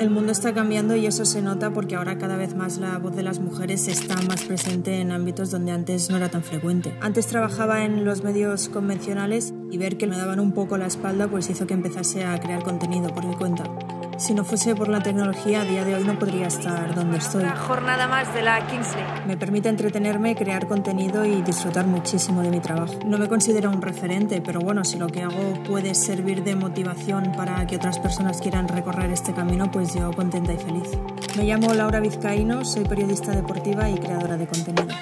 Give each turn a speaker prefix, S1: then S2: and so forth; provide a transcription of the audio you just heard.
S1: El mundo está cambiando y eso se nota porque ahora cada vez más la voz de las mujeres está más presente en ámbitos donde antes no era tan frecuente. Antes trabajaba en los medios convencionales y ver que me daban un poco la espalda pues hizo que empezase a crear contenido por mi cuenta. Si no fuese por la tecnología, a día de hoy no podría estar donde estoy.
S2: Una jornada más de la Kingsley.
S1: Me permite entretenerme, crear contenido y disfrutar muchísimo de mi trabajo. No me considero un referente, pero bueno, si lo que hago puede servir de motivación para que otras personas quieran recorrer este camino, pues yo contenta y feliz. Me llamo Laura Vizcaíno, soy periodista deportiva y creadora de contenido.